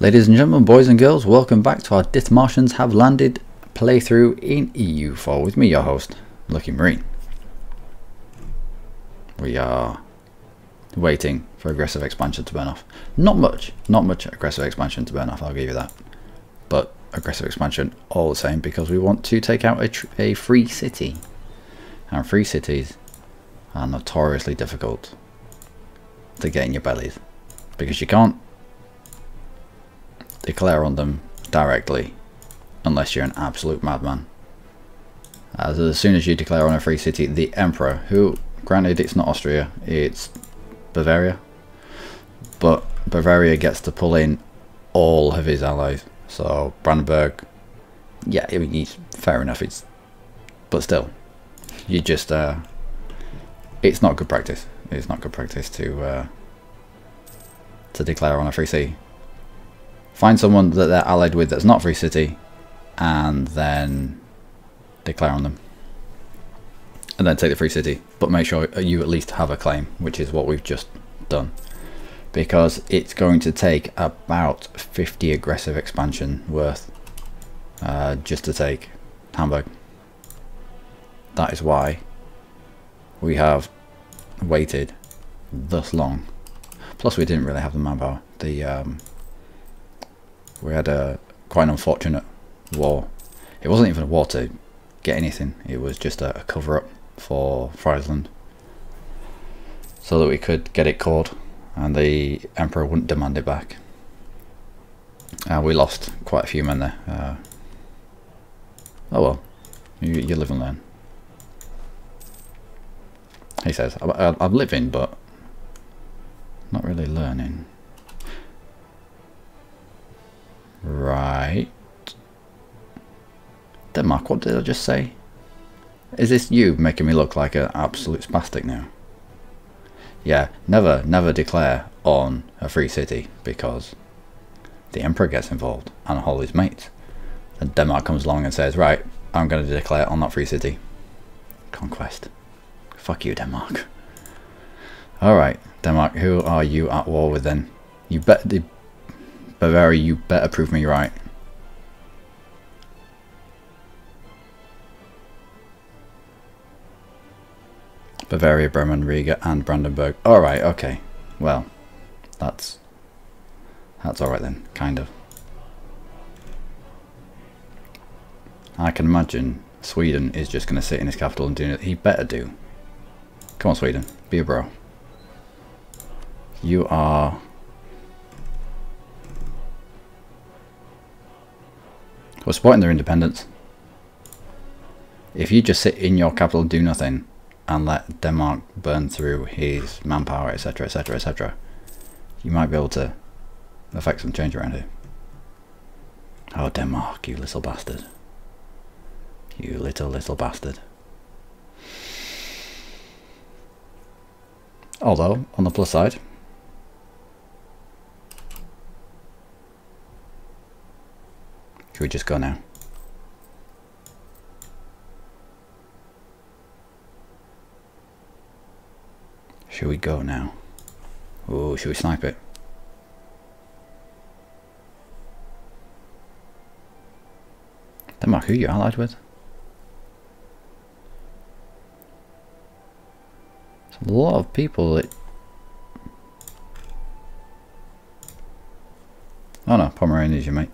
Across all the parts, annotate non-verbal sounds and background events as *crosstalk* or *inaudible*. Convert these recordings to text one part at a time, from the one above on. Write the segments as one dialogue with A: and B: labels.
A: Ladies and gentlemen, boys and girls, welcome back to our Dithmarschens Have Landed playthrough in EU4 with me, your host, Lucky Marine. We are waiting for aggressive expansion to burn off. Not much, not much aggressive expansion to burn off, I'll give you that. But aggressive expansion all the same because we want to take out a, a free city. And free cities are notoriously difficult to get in your bellies because you can't declare on them directly unless you're an absolute madman. As, as soon as you declare on a free city, the Emperor, who, granted it's not Austria, it's Bavaria, but Bavaria gets to pull in all of his allies. So Brandenburg, yeah, I mean, he's fair enough. It's, but still, you just, uh, it's not good practice. It's not good practice to uh, to declare on a free city. Find someone that they're allied with that's not free city, and then declare on them. And then take the free city, but make sure you at least have a claim, which is what we've just done. Because it's going to take about 50 aggressive expansion worth uh, just to take Hamburg. That is why we have waited thus long. Plus we didn't really have the manpower. The um, we had a quite an unfortunate war. It wasn't even a war to get anything. It was just a, a cover up for Friesland, so that we could get it caught, and the emperor wouldn't demand it back. Uh, we lost quite a few men there. Uh, oh well, you, you live and learn. He says, I, I'm living, but not really learning. Right. Denmark, what did I just say? Is this you making me look like an absolute spastic now? Yeah, never, never declare on a free city because the Emperor gets involved and all his mates. And Denmark comes along and says, right, I'm going to declare on that free city. Conquest. Fuck you, Denmark. Alright, Denmark, who are you at war with then? You bet the Bavaria, you better prove me right. Bavaria, Bremen, Riga and Brandenburg. Alright, okay. Well, that's that's alright then, kind of. I can imagine Sweden is just going to sit in his capital and do it. He better do. Come on, Sweden. Be a bro. You are... We're supporting their independence. If you just sit in your capital and do nothing, and let Denmark burn through his manpower, etc., etc., etc., you might be able to affect some change around here. Oh, Denmark, you little bastard. You little, little bastard. Although, on the plus side, should we just go now? Should we go now? Oh, should we snipe it? Denmark, who are you allied with? a lot of people that... Oh no, Pomerania's your mate.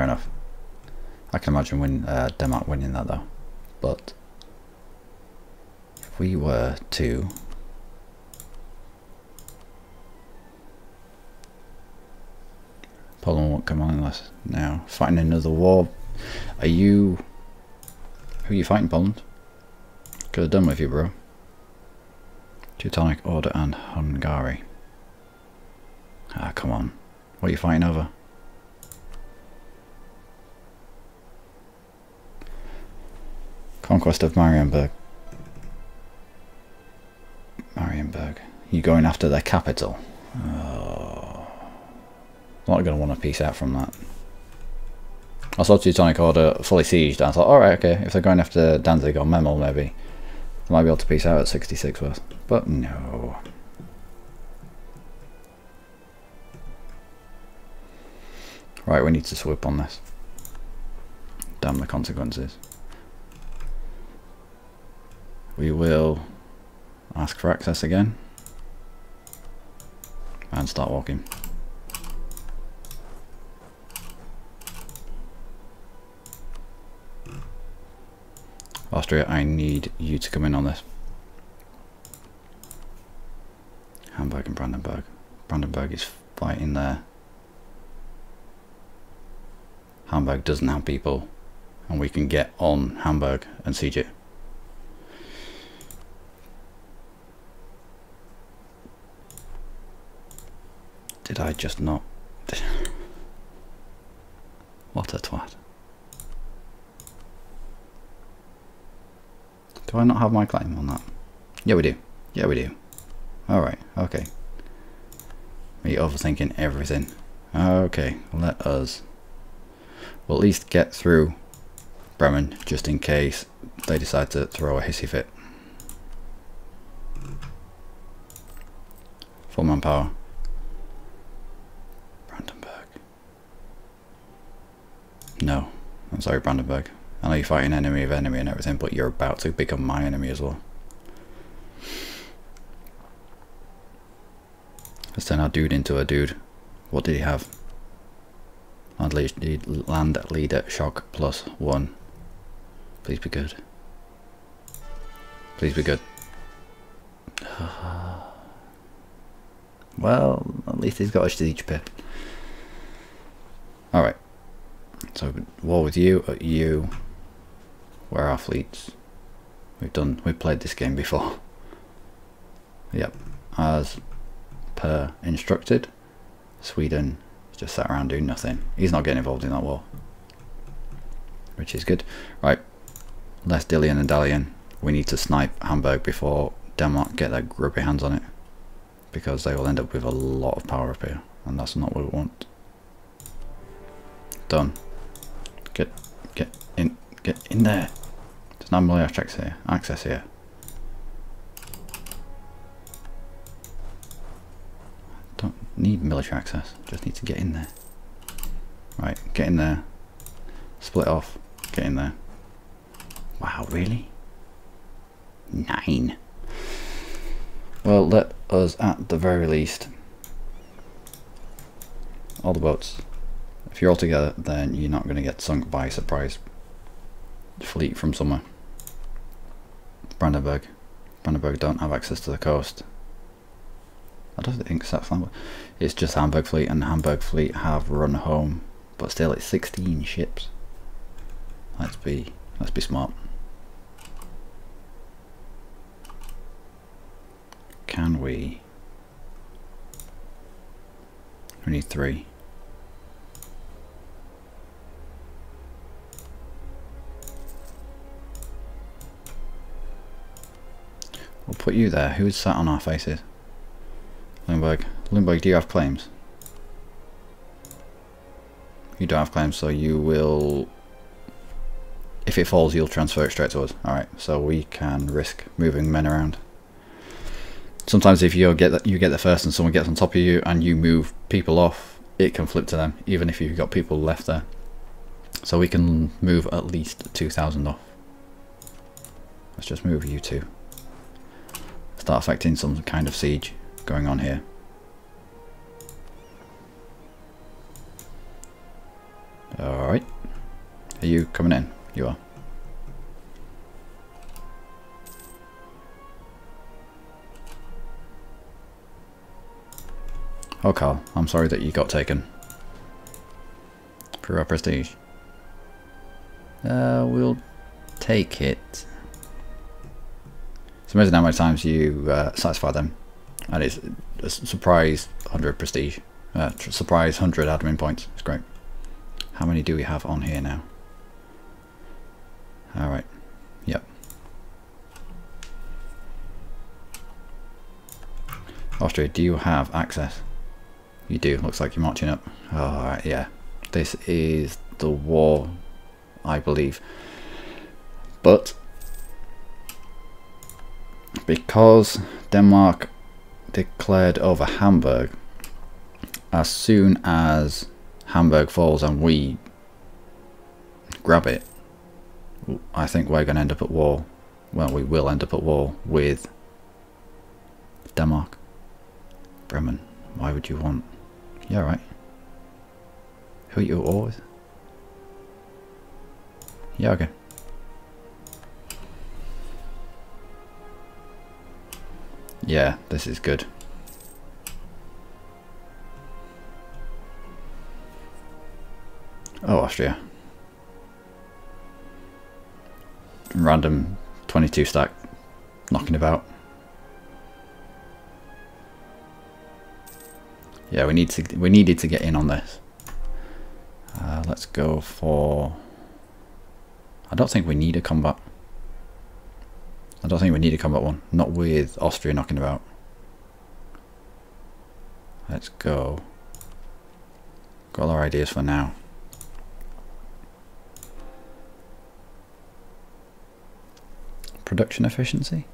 A: Fair enough. I can imagine win, uh, Denmark winning that though. But if we were to Poland won't come on unless now fighting another war. Are you who are you fighting Poland? Could have done with you bro. Teutonic Order and Hungary. Ah, come on. What are you fighting over? Conquest of Marienburg. Marienburg. You're going after their capital? Oh. Not going to want to peace out from that. I saw Teutonic Order fully sieged. I thought, alright, okay, if they're going after Danzig or Memel, maybe, I might be able to peace out at 66 worth. But no. Right, we need to swoop on this. Damn the consequences. We will ask for access again. And start walking. Austria, I need you to come in on this. Hamburg and Brandenburg. Brandenburg is fighting there. Hamburg doesn't have people and we can get on Hamburg and siege it. Did I just not? *sighs* what a twat. Do I not have my claim on that? Yeah we do. Yeah we do. Alright, okay. Me overthinking everything. Okay, let us we'll at least get through Bremen just in case they decide to throw a hissy fit. Full manpower. Brandenburg. No, I'm sorry Brandenburg. I know you're fighting enemy of enemy and everything, but you're about to become my enemy as well. Let's turn our dude into a dude. What did he have? Land leader, land leader shock plus one. Please be good. Please be good. *sighs* well, at least he's got a pit. Alright. So war with you, at you. Where are our fleets? We've done we've played this game before. Yep. As per instructed. Sweden just sat around doing nothing. He's not getting involved in that war. Which is good. Right. Less dillion and dallying. We need to snipe Hamburg before Denmark get their grubby hands on it. Because they will end up with a lot of power up here. And that's not what we want. Done. Get get in get in there. There's no military access here. Access here. Don't need military access, just need to get in there. Right, get in there. Split off, get in there. Wow, really? Nine. Well, let us at the very least. All the boats. If you're all together, then you're not going to get sunk by a surprise fleet from somewhere. Brandenburg. Brandenburg don't have access to the coast. I don't think that's language. It's just Hamburg Fleet, and Hamburg Fleet have run home, but still, it's 16 ships. Let's be let's be smart. Can we? We need three. We'll put you there. Who's sat on our faces? Limburg. Limburg, do you have claims? You don't have claims, so you will... If it falls, you'll transfer it straight to us. Alright, so we can risk moving men around. Sometimes if you get the, you get the first and someone gets on top of you and you move people off, it can flip to them, even if you've got people left there. So we can move at least 2,000 off. Let's just move you two. Start affecting some kind of siege going on here. Alright. Are you coming in? You are. Oh Carl, I'm sorry that you got taken. For our prestige. Uh, we'll take it. It's amazing how many times you uh, satisfy them. And it's a surprise 100 prestige uh, surprise 100 admin points. It's great. How many do we have on here now? Alright yep. Austria do you have access? You do. Looks like you're marching up. Alright yeah. This is the war I believe. But because Denmark declared over Hamburg as soon as Hamburg falls and we grab it, I think we're going to end up at war. Well, we will end up at war with Denmark. Bremen, why would you want... Yeah, right. Who are you at war with? Yeah, okay. Yeah, this is good. Oh, Austria. Random 22 stack knocking about. Yeah, we need to we needed to get in on this. Uh, let's go for I don't think we need a combat. I don't think we need a combat one. Not with Austria knocking about. Let's go. Got all our ideas for now. Production efficiency.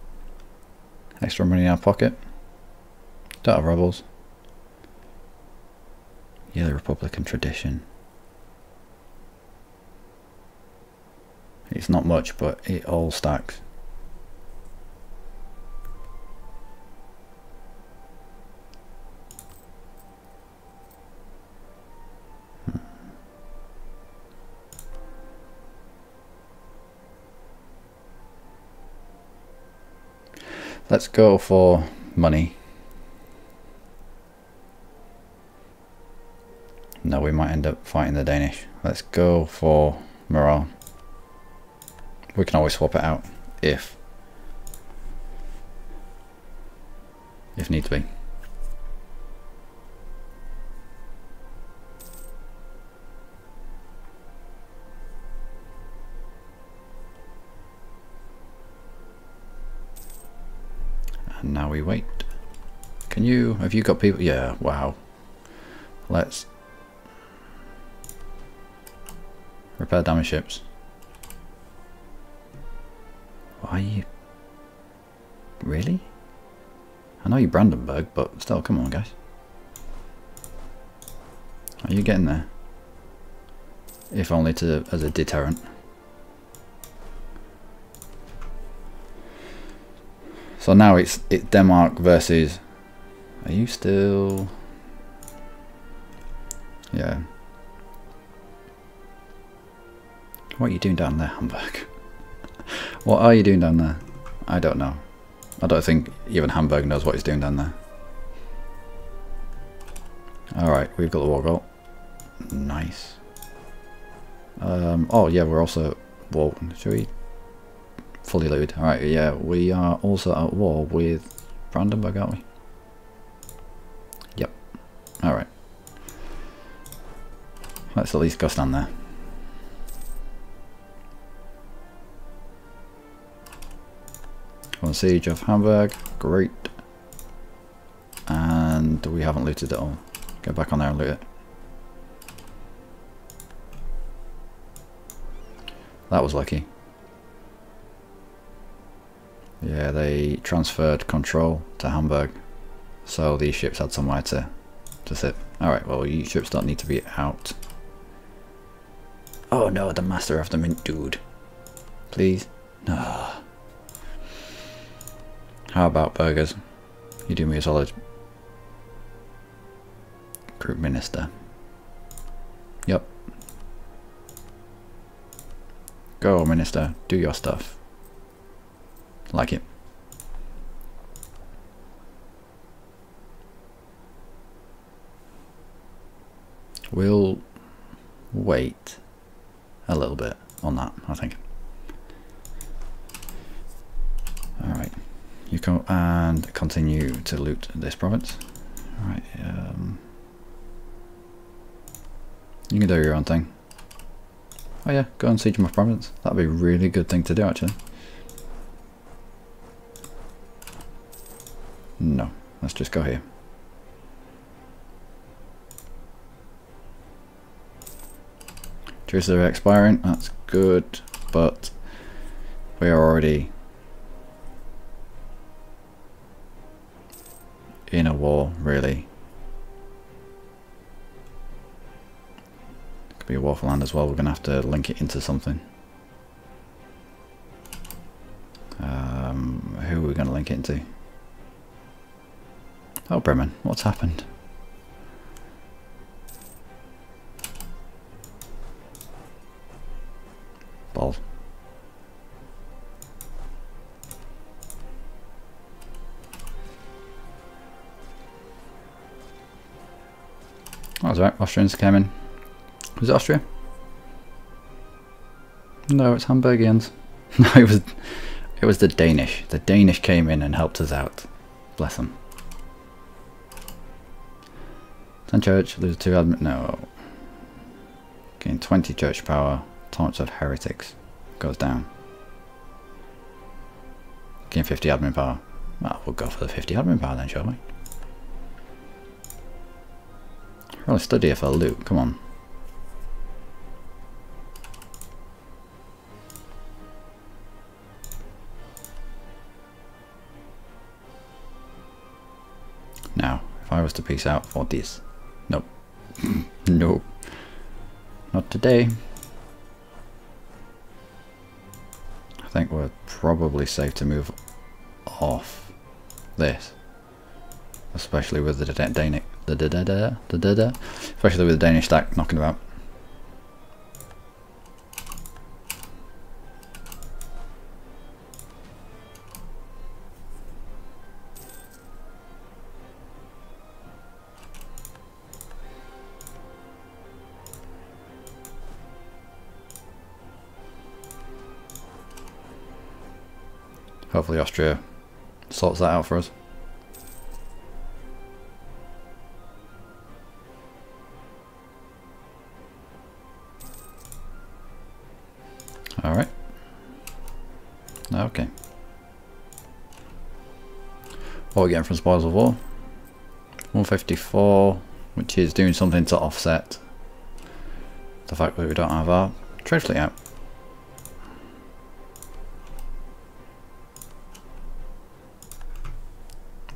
A: Extra money in our pocket. Don't have rebels. Yeah, the Republican tradition. It's not much, but it all stacks. Let's go for money. No, we might end up fighting the Danish. Let's go for morale. We can always swap it out if if need to be. Have you got people? Yeah, wow. Let's repair damaged ships. Why are you? Really? I know you're Brandenburg, but still, come on, guys. Are you getting there? If only to as a deterrent. So now it's it's Denmark versus. Are you still? Yeah. What are you doing down there, Hamburg? *laughs* what are you doing down there? I don't know. I don't think even Hamburg knows what he's doing down there. Alright, we've got the war goal. Nice. Um, oh yeah, we're also... Well, should we fully load. Alright, yeah, we are also at war with Brandenburg, aren't we? Let's at least go stand there. On siege of Hamburg, great. And we haven't looted it all. Go back on there and loot it. That was lucky. Yeah, they transferred control to Hamburg, so these ships had somewhere to, to sit. Alright, well, you ships don't need to be out. Oh no, the master of the mint dude. Please? No. How about burghers? You do me a solid. Group minister. Yep. Go, minister. Do your stuff. Like it. We'll wait a little bit on that, I think. Alright, you go and continue to loot this province. Alright, um, you can do your own thing. Oh yeah, go and siege my province. That'd be a really good thing to do actually. No, let's just go here. Are expiring, that's good, but we are already in a war, really. Could be a waffle land as well. We're going to have to link it into something. Um, who are we going to link it into? Oh, Bremen, what's happened? That's right, Austrians came in. Was it Austria? No, it's Hamburgians. *laughs* no, it was it was the Danish. The Danish came in and helped us out. Bless them. Ten church, lose two admin. No. Gain 20 church power. Tolerance of heretics goes down. Gain 50 admin power. Well, we'll go for the 50 admin power then, shall we? Really study for loot, come on. Now, if I was to peace out for this. Nope. *laughs* nope. Not today. I think we're probably safe to move off this. Especially with the Danish Da da da da da da da. Especially with the Danish stack knocking about. Hopefully Austria sorts that out for us. 4 again from Spoils of War. 154, which is doing something to offset the fact that we don't have our trade fleet out.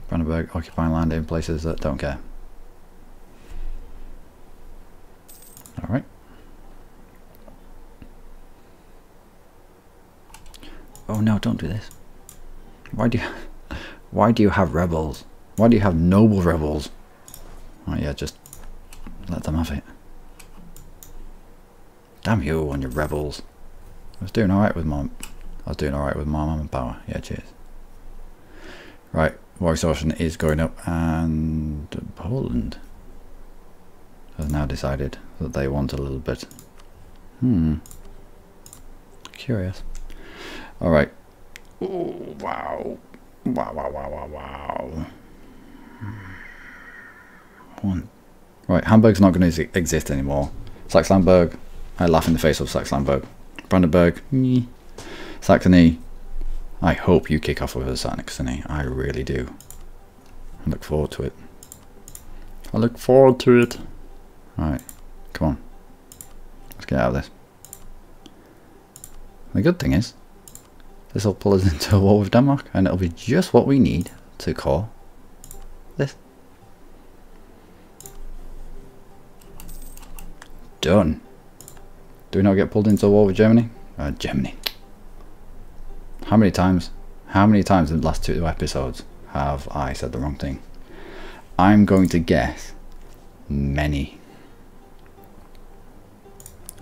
A: Brandenburg occupying land in places that don't care. Alright. Oh no, don't do this. Why do you... *laughs* why do you have rebels? Why do you have noble rebels? Oh yeah, just let them have it. Damn you and your rebels. I was doing alright with my I was doing alright with my mom and power. Yeah, cheers. Right, war exhaustion is going up and Poland has now decided that they want a little bit. Hmm. Curious. All right. Ooh, wow. Wow, wow, wow, wow, wow. Hmm. One. Right, Hamburg's not going to exist anymore. Saxe-Lauenburg, I laugh in the face of Saxe-Lauenburg. Brandenburg, Nyeh. Saxony, I hope you kick off with a Saxony. I really do. I look forward to it. I look forward to it. Alright, come on. Let's get out of this. The good thing is, this will pull us *laughs* into a war with Denmark and it'll be just what we need to call this. Done. Do we not get pulled into a war with Germany? Uh, Germany. How many times, how many times in the last two episodes have I said the wrong thing? I'm going to guess many.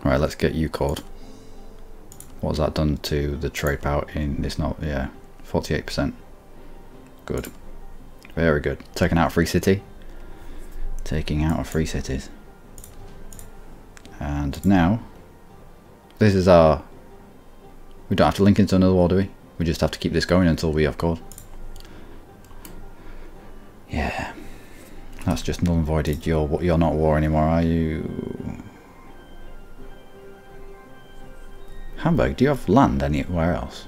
A: Alright, let's get you called. What's that done to the trade power in this node? Yeah, 48%. Good. Very good. Taking out free city. Taking out a free cities. And now, this is our... We don't have to link into another war, do we? We just have to keep this going until we have called. Yeah. That's just null and voided. You're, you're not war anymore, are you? Hamburg, do you have land anywhere else?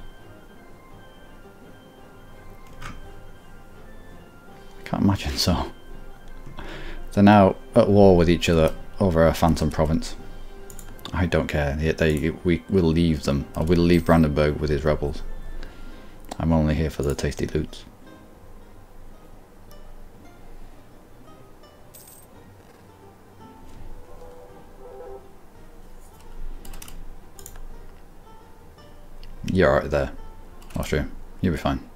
A: I can't imagine so. They're now at war with each other over a phantom province. I don't care. They, they, we will leave them. I will leave Brandenburg with his rebels. I'm only here for the tasty loots. You're alright there, Austria. You'll be fine.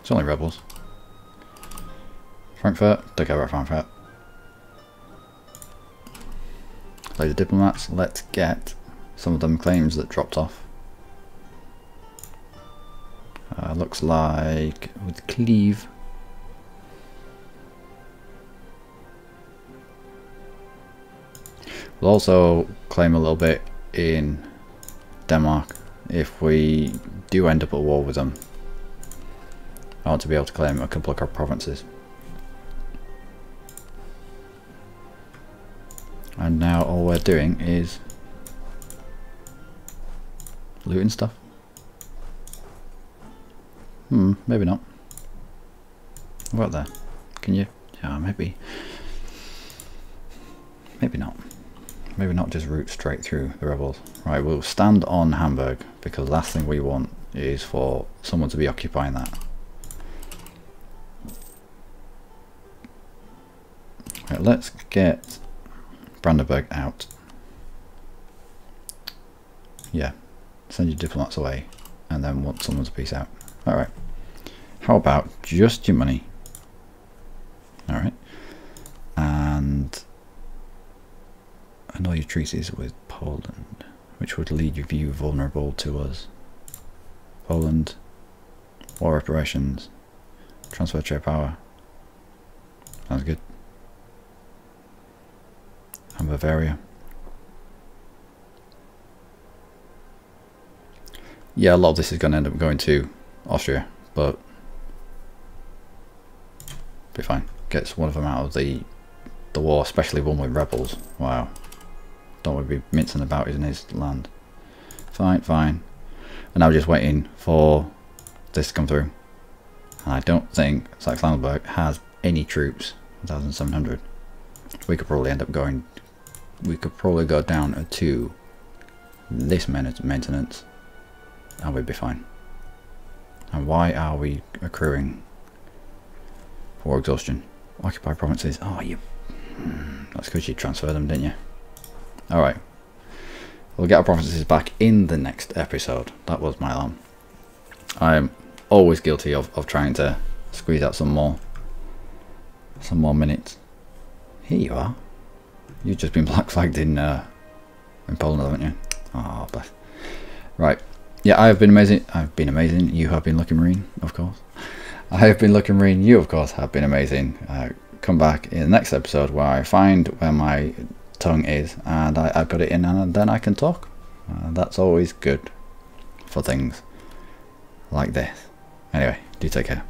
A: It's only rebels. Frankfurt, don't care about Frankfurt. Play the diplomats, let's get some of them claims that dropped off. Uh, looks like with Cleve. We'll also claim a little bit in Denmark if we do end up at war with them. I want to be able to claim a couple of our provinces. And now all we're doing is looting stuff. Hmm, maybe not. What there? Can you? Yeah, maybe. Maybe not. Maybe not just route straight through the rebels. Right, we'll stand on Hamburg because the last thing we want is for someone to be occupying that. Right, let's get Brandenburg out. Yeah, send your diplomats away and then want someone to peace out. Alright. How about just your money? Alright. And and your treaties with Poland, which would lead you view vulnerable to us. Poland, war reparations, transfer trade power. Sounds good. And Bavaria. Yeah, a lot of this is going to end up going to Austria, but be fine. Gets one of them out of the the war, especially one with rebels. Wow. Don't want to be mincing about in his land. Fine, fine. And now we're just waiting for this to come through. And I don't think Saxe-Lauenburg has any troops. 1,700. We could probably end up going... We could probably go down to this maintenance. And we'd be fine. And why are we accruing for exhaustion? Occupied provinces. Oh, you... Hmm, that's because you transferred them, didn't you? Alright. We'll get our provinces back in the next episode. That was my alarm. I'm always guilty of, of trying to squeeze out some more. Some more minutes. Here you are. You've just been *laughs* black flagged in uh, in Poland, haven't you? Oh, bless. Right. Yeah, I have been amazing. I've been amazing. You have been Lucky Marine, of course. I have been Lucky Marine. You, of course, have been amazing. Uh, come back in the next episode where I find where my tongue is and I, I got it in and then I can talk. Uh, that's always good for things like this. Anyway, do take care.